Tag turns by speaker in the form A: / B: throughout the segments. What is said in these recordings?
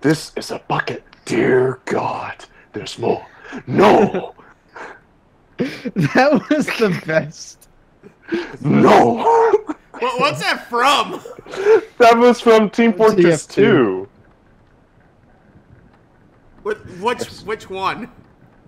A: This is a bucket. Dear God, there's more. No,
B: that was the best.
A: no.
C: What, what's that from?
A: that was from Team Fortress
B: TF2.
A: 2.
C: Which, which which one?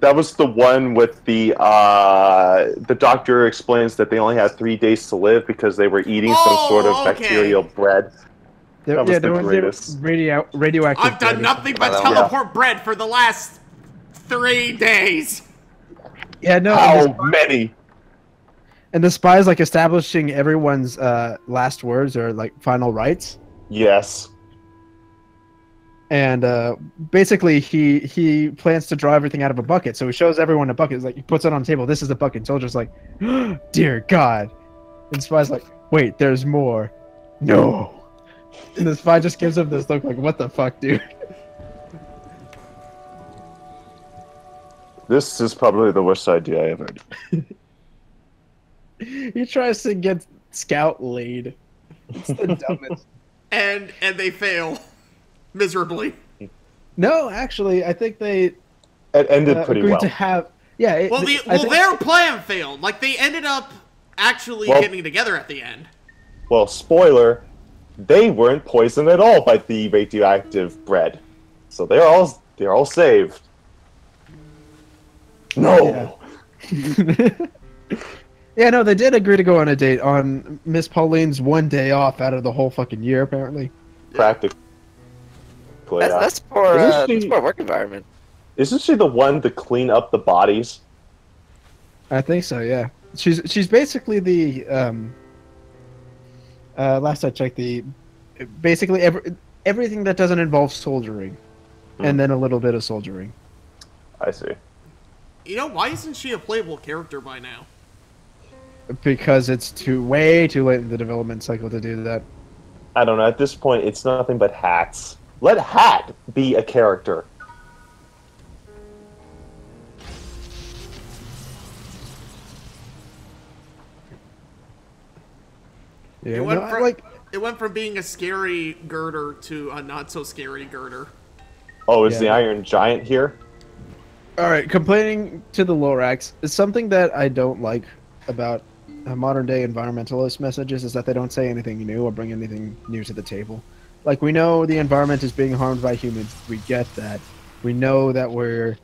A: That was the one with the uh, the doctor explains that they only had three days to live because they were eating some sort of
C: Oh, okay.
A: bacterial bread.
B: There-
A: That was
B: yeah,
A: the
B: there was
A: greatest.
B: radio radioactive.
C: I've done nothing but
D: Yeah.
C: teleport bread for the last three days.
B: Yeah, no.
A: How
B: And the,
A: many?
B: and the spies like establishing everyone's uh, last words or like final rights.
A: Yes.
B: and uh, basically he he plans to draw everything out of a bucket. So he shows everyone a bucket. He's like he puts it on the table. This is the bucket. Soldier's like, dear God, and spy's like, wait, there's more. No. And this spy just gives him this look like, what the fuck, dude?
A: This is probably the worst idea I ever had.
B: he tries to get Scout laid. It's the dumbest.
C: And and they fail miserably.
B: No, actually, I think they
A: It ended
B: uh,
A: pretty
B: agreed
A: well.
B: to have. Yeah. It,
C: Well, the, well,
B: think-
C: their plan failed. Like they ended up actually
A: Well-
C: getting together at the end.
A: Well, spoiler, they weren't poisoned at all by the radioactive bread. So they're all they're all saved. No.
B: Yeah. Yeah, no, they did agree to go on a date on Miss Pauling's one day off out of the whole fucking year, apparently.
A: Practically.
D: That's,
A: yeah.
D: that's poor. Uh,
A: she-
D: that's poor work environment.
A: Isn't she the one to clean up the bodies?
B: I think so, yeah. She's she's basically the um uh last I checked the basically every, everything that doesn't involve soldiering
A: Hmm.
B: and then a little bit of soldiering.
A: I see.
C: You know, why isn't she a playable character by now?
B: Because it's too way too late in the development cycle to do that.
A: I don't know. At this point, it's nothing but hats. Let Hat be a character.
B: Yeah,
C: It went
B: no,
C: from-
B: like
C: It went from being a scary girder to a not so scary girder.
A: Oh, is
B: Yeah.
A: the Iron Giant here?
B: All right, complaining to the Lorax is something that I don't like about uh, modern day environmentalist messages is that they don't say anything new or bring anything new to the table. Like we know the environment is being harmed by humans. We get that. We know that we're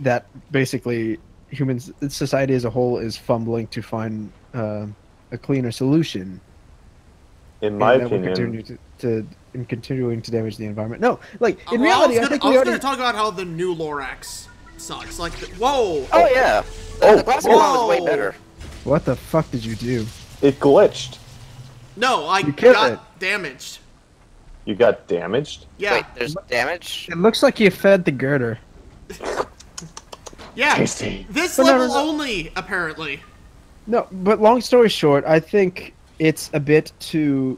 B: that basically humans society as a whole is fumbling to find uh, a cleaner solution.
A: In my
B: and
A: opinion,
B: continue to, to in continuing to damage the environment. No, like in
C: Uh, well,
B: reality,
C: I
B: I,
C: was, gonna,
B: think
C: I
B: we
C: was
B: already
C: gonna talk about how the new Lorax sucks. Like, the, whoa!
D: Oh yeah. The,
A: Oh,
D: the classic one was way better.
B: What the fuck did you do?
A: it glitched.
C: No, I
B: You
C: got
B: it.
C: damaged.
A: You got damaged.
C: Yeah,
D: Wait, there's damage.
B: It looks like you fed the girder.
C: yeah.
A: Tasty.
C: This
B: But no, no,
C: level
B: no.
C: only, apparently.
B: No, but long story short, I think it's a bit too.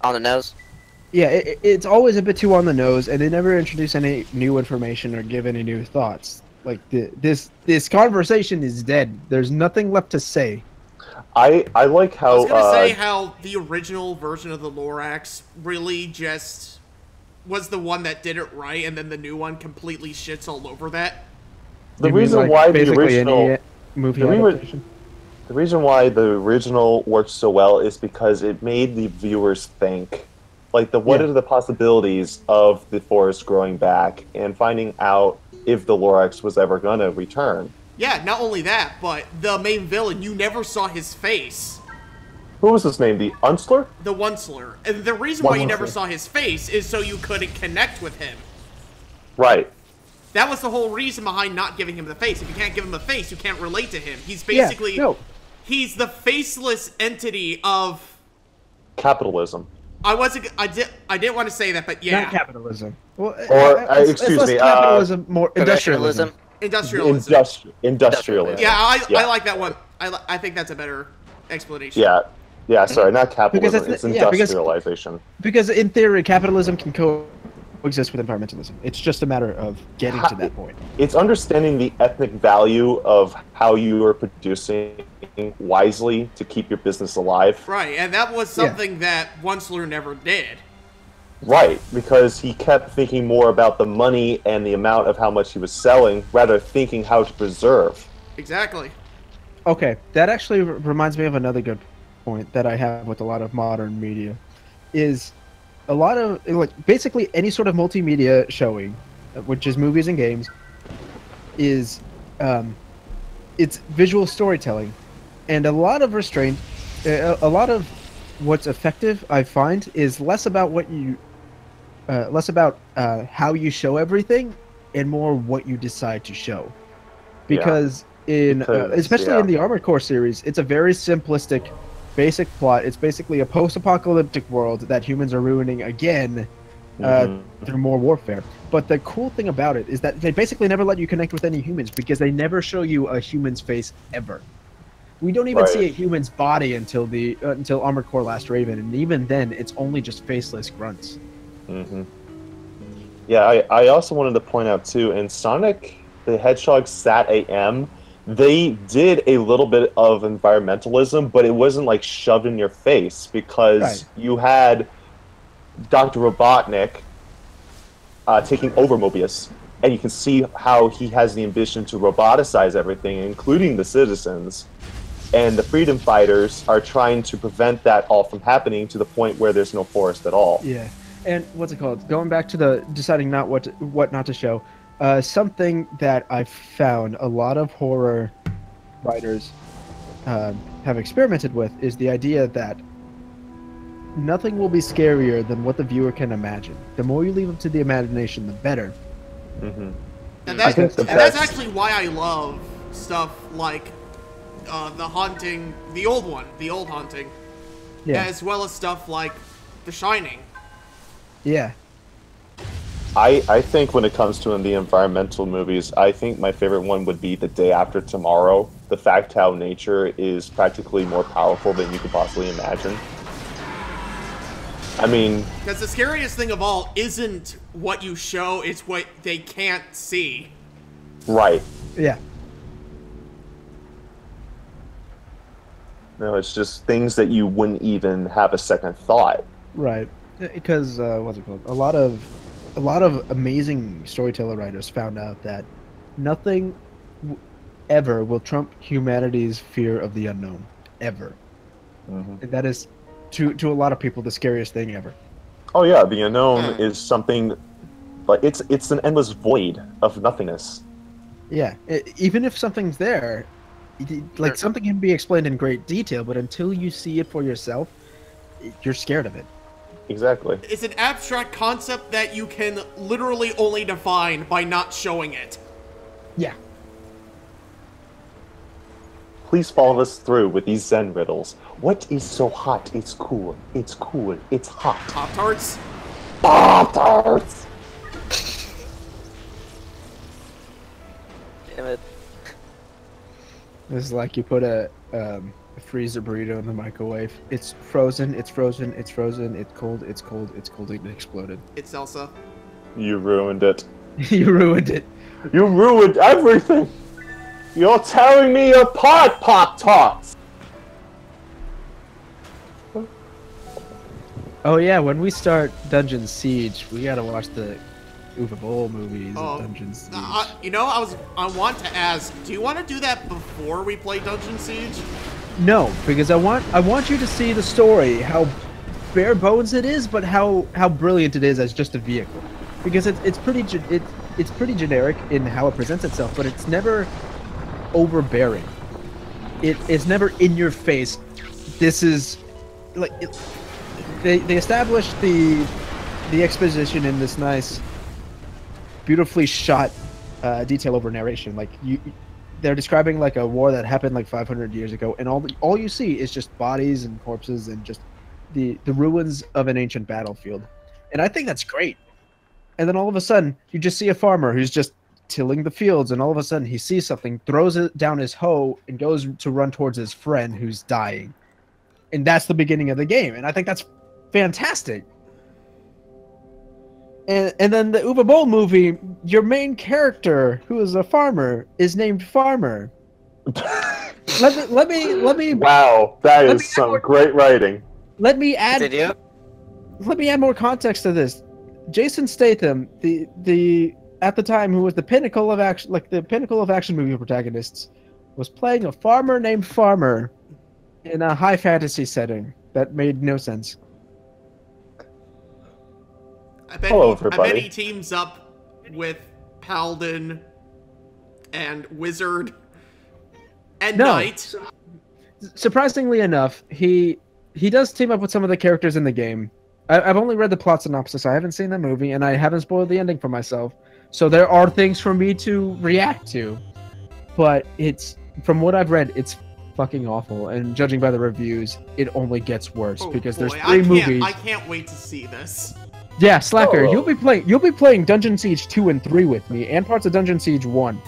D: On the nose.
B: Yeah, it, it's always a bit too on the nose, and they never introduce any new information or give any new thoughts. Like the, this, this conversation is dead. There's nothing left to say.
A: I I like how I
C: was gonna
A: uh,
C: say how the original version of the Lorax really just was the one that did it right, and then the new one completely shits all over that.
A: the
B: You mean,
A: reason
B: like,
A: why the original
B: any movie
A: the re-
B: adaptation.
A: The reason why the original worked so well is because it made the viewers think. Like the what
B: Yeah.
A: are the possibilities of the forest growing back and finding out if the Lorax was ever gonna return.
C: Yeah, not only that, but the main villain, you never saw his face.
A: Who was his name? The Unstler?
C: The Onceler. And the reason why you never saw his face is so you couldn't connect with him.
A: Right.
C: That was the whole reason behind not giving him the face. If you can't give him a face, you can't relate to him. He's
B: Yeah,
C: basically
B: no.
C: He's the faceless entity of
A: Capitalism.
C: I wasn't I did I didn't want to say that, but yeah.
B: Not capitalism. Well,
A: Or,
B: uh,
A: uh,
B: it's-
A: excuse
B: it's less
A: me, uh,
B: capitalism, more industrialism.
C: Industrialism.
A: Industri- industrialism.
C: yeah, I,
A: Yeah.
C: I like that one. I, I think that's a better explanation.
A: Yeah. Yeah, sorry, not capitalism.
B: it's-
A: It's,
B: yeah, because-
A: industrialization.
B: Because in theory, capitalism can coexist with environmentalism. It's just a matter of getting to that point.
A: It's understanding the ethnic value of how you are producing wisely to keep your business alive.
C: Right, and that was
B: Yeah.
C: something that Onceler never did.
A: Right, because he kept thinking more about the money and the amount of how much he was selling, rather thinking how to preserve.
C: Exactly.
B: Okay, that actually reminds me of another good point that I have with a lot of modern media, is a lot of like basically any sort of multimedia showing, which is movies and games, is um, it's visual storytelling, and a lot of restraint, uh, a lot of what's effective I find is less about what you, uh, less about uh, how you show everything, and more what you decide to show,
A: Yeah.
B: because in uh, especially
A: yeah.
B: in the Armored Core series, it's a very simplistic, basic plot. It's basically a post-apocalyptic world that humans are ruining again uh,
A: Mhm.
B: through more warfare. But the cool thing about it is that they basically never let you connect with any humans because they never show you a human's face ever. We don't even
A: Right.
B: see a human's body until the uh, until Armored Core Last Raven, and even then, it's only just faceless grunts.
A: hmm Yeah, I, I also wanted to point out too, in Sonic the Hedgehog Sat AM, they did a little bit of environmentalism, but it wasn't like shoved in your face because
B: Right.
A: you had Dr. Robotnik uh, taking over Mobius, and you can see how he has the ambition to roboticize everything, including the citizens. And the freedom fighters are trying to prevent that all from happening to the point where there's no forest at all.
B: Yeah, and what's it called? Going back to the deciding not what to, what not to show. Uh, something that I've found a lot of horror writers um have experimented with is the idea that nothing will be scarier than what the viewer can imagine. The more you leave it to the imagination, the better.
A: hmm
C: And
A: I
C: that's,
A: the
C: and that's actually why I love stuff like uh, the haunting, the old one, the old haunting,
B: Yeah,
C: as well as stuff like The Shining.
B: yeah,
A: I, I think when it comes to the environmental movies, I think my favorite one would be The Day After Tomorrow. The fact how nature is practically more powerful than you could possibly imagine. I mean,
C: Because the scariest thing of all isn't what you show, it's what they can't see.
A: right.
B: yeah.
A: No, it's just things that you wouldn't even have a second thought.
B: Right, because uh, what's it called? A lot of, a lot of amazing storyteller writers found out that nothing w- ever will trump humanity's fear of the unknown, ever.
A: Mhm.
B: And that is, to to a lot of people, the scariest thing ever.
A: Oh yeah, the unknown is something, like it's it's an endless void of nothingness.
B: Yeah, e- even if something's there, like something can be explained in great detail, but until you see it for yourself, you're scared of it.
A: Exactly.
C: It's an abstract concept that you can literally only define by not showing it.
B: Yeah.
A: Please follow us through with these Zen riddles. What is so hot? It's cool. It's cool. It's hot.
C: Pop Tarts.
A: Pop tarts.
D: Damn it.
B: This is like you put a, um, a freezer burrito in the microwave. It's frozen. It's frozen. It's frozen. It's cold. It's cold. It's cold. It exploded.
C: It's Elsa.
A: You ruined it.
B: you ruined it.
A: You ruined everything. You're tearing me apart, Pop Tarts.
B: Oh yeah, when we start Dungeon Siege, we gotta watch the Uwe Boll movies
C: Oh,
B: of Dungeon Siege.
C: Uh, you know, I was I want to ask, do you want to do that before we play Dungeon Siege?
B: No, because I want I want you to see the story, how bare bones it is, but how how brilliant it is as just a vehicle. Because it's it's pretty ge- it, it's pretty generic in how it presents itself, but it's never overbearing. It is never in your face. This is like it, they they established the the exposition in this nice, beautifully shot uh, detail over narration. Like you, they're describing like a war that happened like 500 years ago, and all all you see is just bodies and corpses and just the the ruins of an ancient battlefield. And I think that's great. And then all of a sudden, you just see a farmer who's just tilling the fields, and all of a sudden he sees something, throws it down his hoe, and goes to run towards his friend who's dying. And that's the beginning of the game, and I think that's fantastic. And and then the Uwe Boll movie, your main character, who is a farmer, is named Farmer. let me let me let me
A: Wow, that
B: Let
A: is
B: me
A: some
B: add-
A: great writing.
B: let me add
D: Continue.
B: let me add more context to this. Jason Statham, the the at the time who was the pinnacle of action, like the pinnacle of action movie protagonists, was playing a farmer named Farmer in a high fantasy setting that made no sense.
C: I bet,
A: Hello,
C: he, I bet
A: everybody.
C: he teams up with Paladin and Wizard and
B: No.
C: Knight.
B: Surprisingly enough, he he does team up with some of the characters in the game. I, I've only read the plot synopsis. I haven't seen the movie, and I haven't spoiled the ending for myself. So there are things for me to react to, but it's from what I've read, it's fucking awful. And judging by the reviews, it only gets worse
C: Oh,
B: because
C: boy,
B: there's three
C: can't,
B: movies.
C: I can't wait to see this.
B: Yeah, Slacker,
A: Oh.
B: you'll be playing you'll be playing Dungeon Siege 2 and 3 with me and parts of Dungeon Siege 1.